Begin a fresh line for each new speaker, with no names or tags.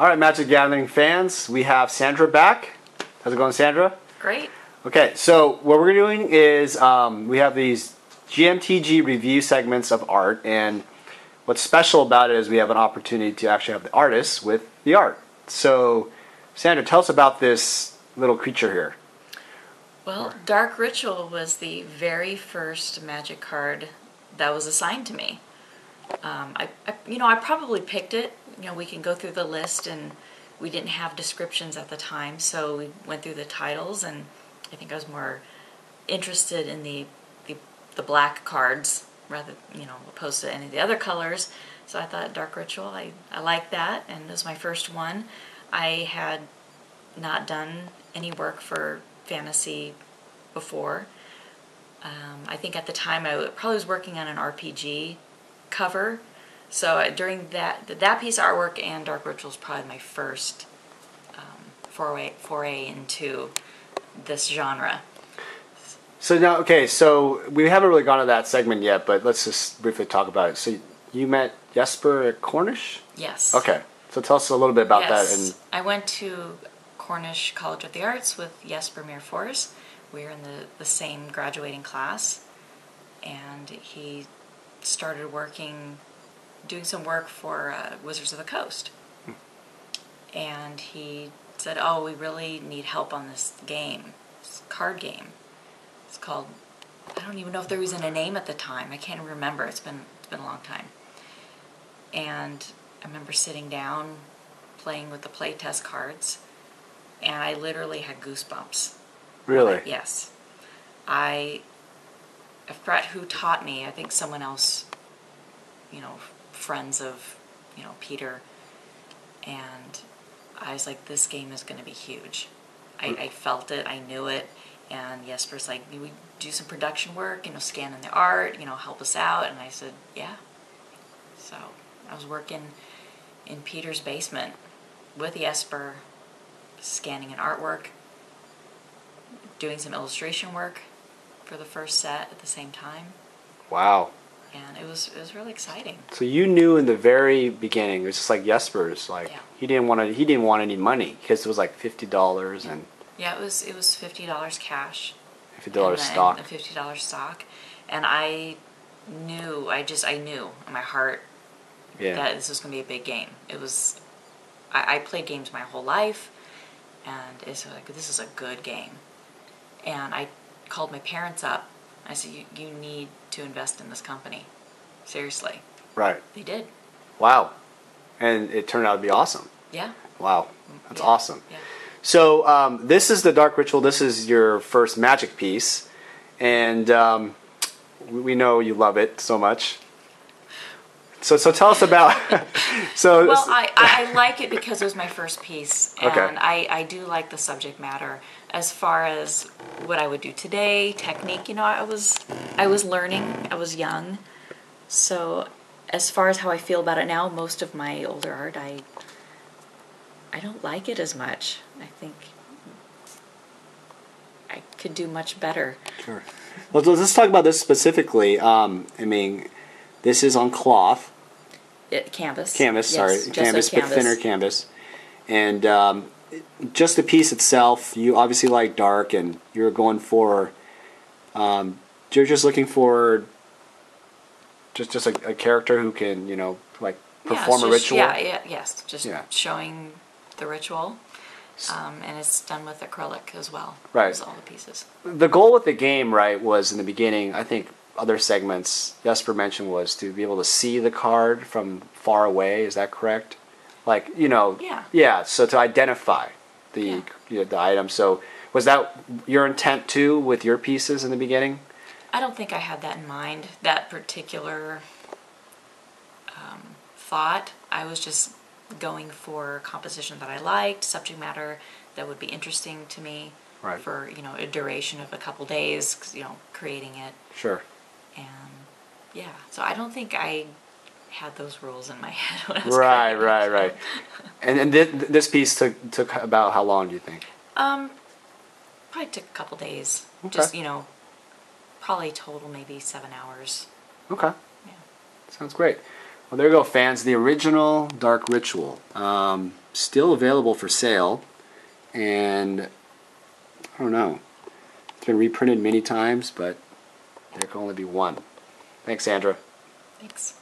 All right, Magic Gathering fans, we have Sandra back. How's it going, Sandra?
Great.
Okay, so what we're doing is um, we have these GMTG review segments of art, and what's special about it is we have an opportunity to actually have the artists with the art. So, Sandra, tell us about this little creature here.
Well, Dark Ritual was the very first magic card that was assigned to me. Um, I, I, you know, I probably picked it. You know, we can go through the list, and we didn't have descriptions at the time, so we went through the titles, and I think I was more interested in the the, the black cards rather, you know, opposed to any of the other colors. So I thought Dark Ritual, I, I like that, and it was my first one. I had not done any work for fantasy before. Um, I think at the time I probably was working on an RPG cover. So uh, during that that piece of artwork and Dark Ritual is probably my first um, foray foray into this genre.
So now, okay, so we haven't really gone to that segment yet, but let's just briefly talk about it. So you met Jesper Cornish?
Yes.
Okay, so tell us a little bit about that.
Yes.
And
I went to Cornish College of the Arts with Jesper Myrfors. We were in the, the same graduating class, and he started working, doing some work for uh, Wizards of the Coast. And he said, "Oh, we really need help on this game, this card game. It's called. I don't even know if there was a name at the time. I can't remember. It's been it's been a long time." And I remember sitting down, playing with the playtest cards, and I literally had goosebumps.
really?
Yes. I, I forgot who taught me. I think someone else, you know, friends of, you know, Peter. And I was like, this game is going to be huge. I, mm. I felt it. I knew it. And Jesper's like, we do some production work, you know, scanning the art, you know, help us out. And I said, yeah. So I was working in Peter's basement with Jesper, scanning an artwork, doing some illustration work for the first set at the same time,
Wow.
and it was it was really exciting.
So you knew in the very beginning, it was just like Jesper's, like
Yeah.
he didn't want to, he didn't want any money because it was like fifty dollars and
Yeah, it was it was fifty dollars cash,
fifty dollars stock.
and fifty dollars stock, and I knew I just I knew in my heart
Yeah.
that this was gonna be a big game. It was I, I played games my whole life, and it's like this is a good game, and I called my parents up. I said, you, you need to invest in this company. Seriously.
right.
They did.
Wow. And it turned out to be awesome.
Yeah.
Wow. That's
Yeah.
awesome.
Yeah.
So um, this is the Dark Ritual. This is your first magic piece, and um, we we know you love it so much. So so tell us about. so
Well, I, I like it because it was my first piece, and
Okay.
I, I do like the subject matter. As far as what I would do today, technique, you know, I was I was learning. I was young, so as far as how I feel about it now, most of my older art, I I don't like it as much. I think I could do much better.
Sure. Let's, let's talk about this specifically. Um, I mean, this is on cloth,
It, canvas.
canvas.
Yes,
sorry, canvas, but thinner canvas, and um, just the piece itself. You obviously like dark, and you're going for. Um, you're just looking for. Just just a, a character who can you know like
Yeah,
perform
it's
a
just-
ritual.
Yeah, yeah, yes, just
Yeah.
showing the ritual, um, and it's done with acrylic as well.
Right.
all the pieces.
the goal with the game, right, was in the beginning. I think other segments Jesper mentioned was to be able to see the card from far away. Is that correct? Like you know,
Yeah.
yeah. So to identify the
Yeah.
you know, the item. So was that your intent too with your pieces in the beginning?
I don't think I had that in mind. That particular um, thought. I was just going for composition that I liked, subject matter that would be interesting to me.
Right.
For you know a duration of a couple days, 'cause, you know, creating it,
Sure.
And yeah. So I don't think I had those rules in my head when I was
Right, right, right. And and thi- this piece took took about how long do you think?
Um, probably took a couple days.
Okay.
Just you know, probably total maybe seven hours.
Okay.
Yeah.
Sounds great. Well, there you go, fans. The original Dark Ritual, um, still available for sale, and I don't know. It's been reprinted many times, but there can only be one. Thanks, Sandra.
Thanks.